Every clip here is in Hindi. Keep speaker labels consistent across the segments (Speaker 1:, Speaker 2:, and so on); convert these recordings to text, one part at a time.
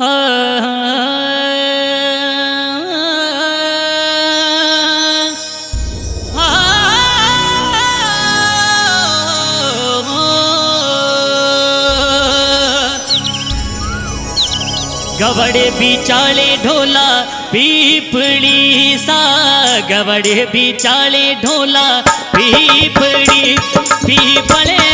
Speaker 1: गवड़े बिचाले ढोला पीपड़ी सा। गवड़े बिचाले ढोला पीपड़ी पीपले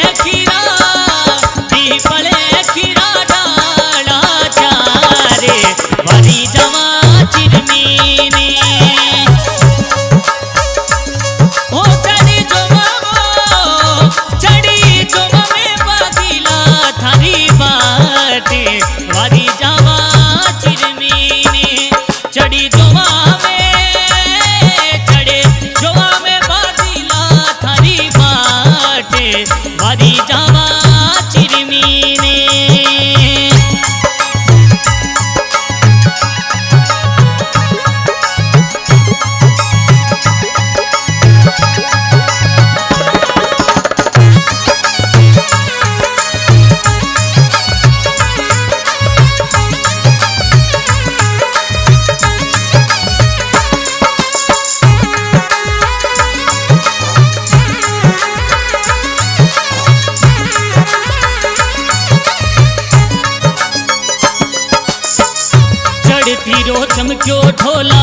Speaker 1: चमक्यो ठोला?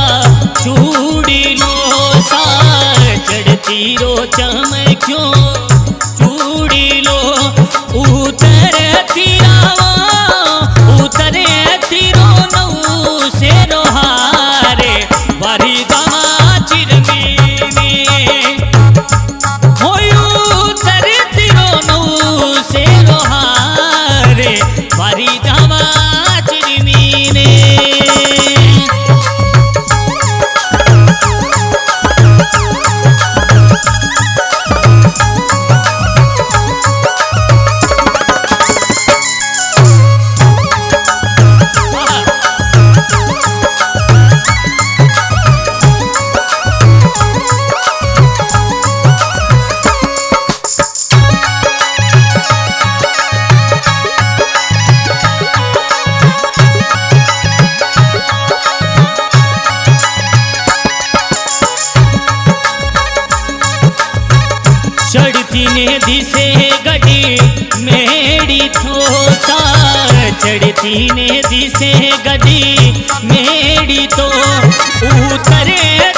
Speaker 1: चूड़ी लो सा चढ़ती रो चमक्यो चूड़ी लो उतरती रावा चढ़ती ने दिसे गडी मेड़ी तो उतरे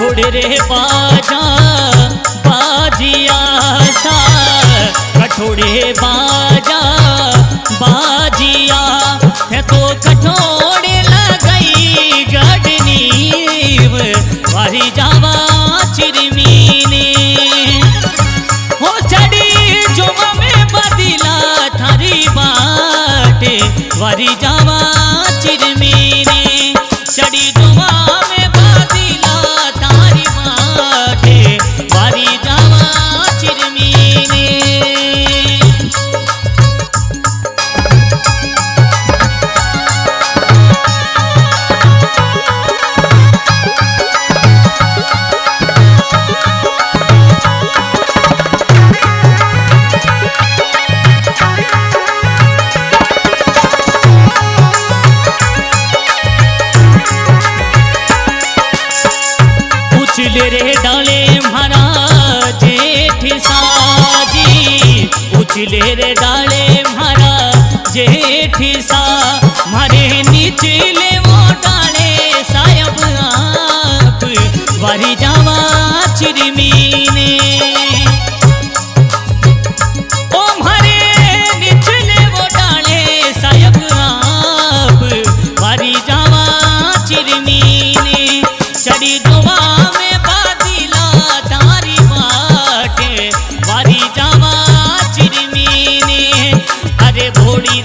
Speaker 1: कठोर रे बाजा, बाजिया सा। कठोरे बाजा, बाजिया। है तो कठोरे लगई गडनीव वारी जावा चिरमीने। वारी जावा उछले डाले महाराज जेठ साजी। उछले रे डाले महाराज जेठ सा। मारे नीचे बचावा चिरमीने अरे भोड़ी